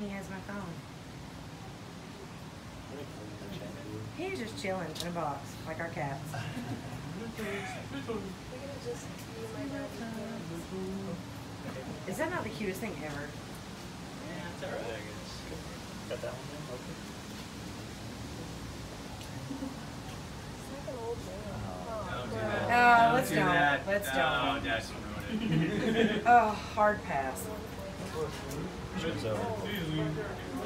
He has my phone. He's just chilling in a box, like our cats. We're gonna just be my daddy. Is that not the cutest thing ever? Yeah, it's alright, I guess. Got that one then? Okay. It's like an old man. Don't do bro. that. Oh, let's do don't. that. Let's Oh, don't. Dash ruined it. Oh, hard pass. Over.